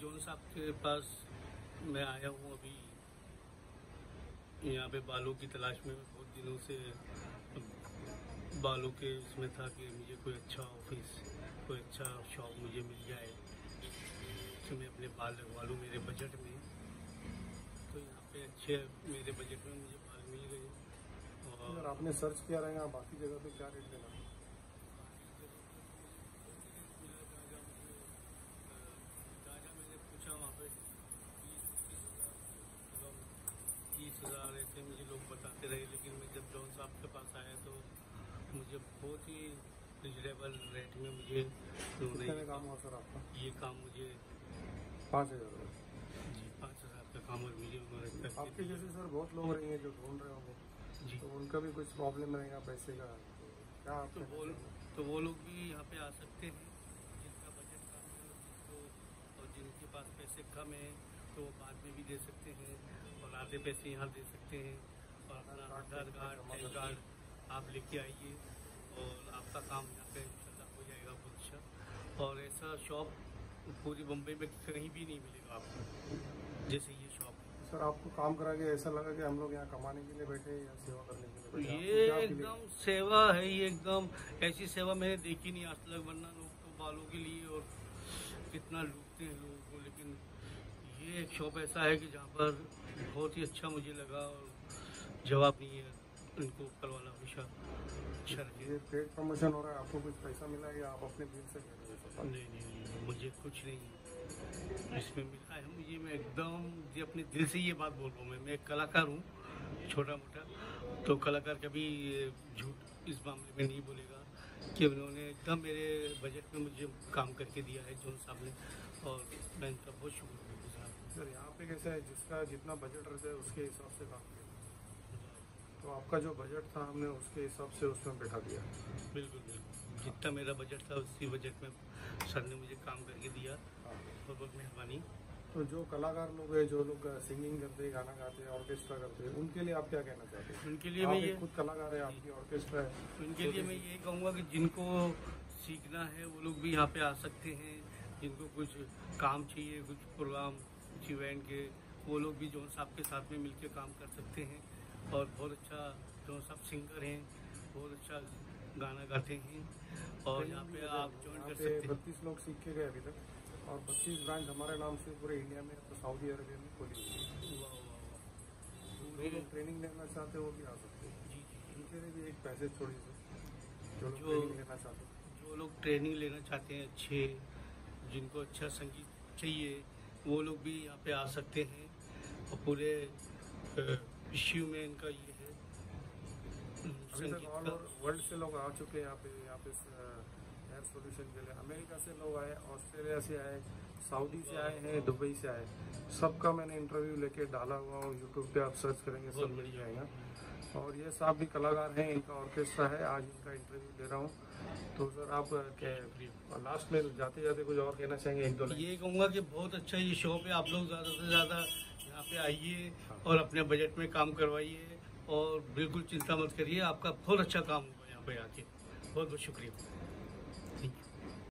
Zone साहब के पास मैं आया हूँ अभी। यहाँ पे बालों की तलाश में बहुत दिनों से बालों के उसमें था कि मुझे कोई अच्छा ऑफ़िस कोई अच्छा शॉप मुझे मिल जाए। कि मैं अपने बाल लगवा लूँ मेरे बजट में। तो यहाँ पे अच्छे मेरे बजट में मुझे बाल मिल गए। और आपने सर्च किया रहेगा बाकी जगह पे क्या रेट देना ताज़ा मैंने पूछा वहाँ पे तीस हज़ार ऐसे मुझे लोग बताते रहे लेकिन मैं जब जॉन साहब के पास आया तो मुझे बहुत ही रिजनेबल रेट में मुझे कितने काम हुआ सर आपका? ये काम मुझे पाँच हज़ार जी पाँच हज़ार का काम और मुझे आपके जैसे सर बहुत लोग रहेंगे जो ढूंढ रहे होंगे। जी। तो उनका भी कुछ प्रॉब्लम रहेगा पैसे का तो क्या आप तो वो तो वो लोग भी यहाँ पे आ सकते हैं जिनका बजट कम है जिसको और जिनके पास पैसे कम है तो वो बाद में भी दे सकते हैं और आधे पैसे यहाँ दे सकते हैं। और अपना आधार कार्ड पैन कार्ड आप लेके आइए। आपका काम यहाँ पे हो जाएगा बहुत अच्छा और ऐसा शॉप पूरी बम्बई में कहीं भी नहीं मिलेगा आपको। जैसे ये शॉप सर आपको काम करा के ऐसा लगा कि हम लोग यहाँ कमाने के लिए बैठे हैं या सेवा करने के लिए बैठे? ये एकदम सेवा है ये एकदम ऐसी सेवा मैंने देखी नहीं आज तक वरना लोग तो बालों के लिए और कितना लूटते हैं लोगों को लेकिन ये एक शॉप ऐसा है कि जहाँ पर बहुत ही अच्छा मुझे लगा और जवाब नहीं है। उनको ऊपर वाला अच्छा ये पेड प्रमोशन हो रहा है आपको कुछ पैसा मिला है या आप अपने बिल से नहीं नहीं मुझे कुछ नहीं। इसमें मिला है मुझे मैं एकदम ये अपने दिल से ये बात बोल रहा हूँ मैं मैं एक कलाकार हूँ छोटा मोटा तो कलाकार कभी झूठ इस मामले में नहीं बोलेगा कि उन्होंने एकदम मेरे बजट में मुझे काम करके दिया है जोन साहब ने। और मैं इनका बहुत शुक्रिया सर यहाँ पे कैसा है जिसका जितना बजट रहता है उसके हिसाब से काम किया। तो आपका जो बजट था हमने उसके हिसाब से उसमें बैठा दिया। बिल्कुल बिल्कुल। जितना मेरा बजट था उसी बजट में सर ने मुझे काम करके दिया। बहुत बहुत मेहरबानी। तो जो कलाकार लोग हैं जो लोग सिंगिंग करते हैं गाना गाते हैं ऑर्केस्ट्रा करते हैं उनके लिए आप क्या कहना चाहते हैं? उनके लिए मैं ये खुद कलाकार है आपकी ऑर्केस्ट्रा है उनके लिए मैं यही कहूँगा कि जिनको सीखना है वो लोग भी यहाँ पे आ सकते हैं। जिनको कुछ काम चाहिए कुछ प्रोग्राम कुछ इवेंट के वो लोग भी जो साहब के साथ में मिलकर काम कर सकते हैं। और बहुत अच्छा जो सब सिंगर हैं बहुत अच्छा गाना गाते हैं। और यहाँ पे आप ज्वाइन कर सकते हैं। बत्तीस लोग सीख के गए अभी तक। और बत्तीस ब्रांच हमारे नाम से पूरे इंडिया में तो सऊदी अरबिया में खोली हुई है। ट्रेनिंग लेना चाहते हैं भी आ सकते हैं? जी जी उनके लिए भी एक पैसेज छोड़ी जो लोग जो- ट्रेनिंग लेना चाहते हैं। जो लोग ट्रेनिंग लेना चाहते हैं अच्छे जिनको अच्छा संगीत चाहिए वो लोग भी यहाँ पे आ सकते हैं। और पूरे इश्यू में इनका ये है। अभी तक ऑल ओवर वर्ल्ड से लोग आ चुके हैं यहाँ पे यहाँ पे हेयर सोल्यूशन के लिए। अमेरिका से लोग आए ऑस्ट्रेलिया से आए सऊदी से आए हैं दुबई से आए। सबका मैंने इंटरव्यू लेके डाला हुआ हूँ यूट्यूब पे आप सर्च करेंगे सब मिल जाएगा। और ये साहब भी कलाकार हैं इनका ऑर्केस्ट्रा है आज इनका इंटरव्यू ले रहा हूँ। तो सर आप क्या लास्ट में जाते जाते कुछ और कहना चाहेंगे एक दो ये कहूँगा कि बहुत अच्छा ये शो पे आप लोग ज़्यादा से ज़्यादा पे आइए और अपने बजट में काम करवाइए और बिल्कुल चिंता मत करिए, आपका बहुत अच्छा काम यहाँ पे आके। बहुत बहुत शुक्रिया।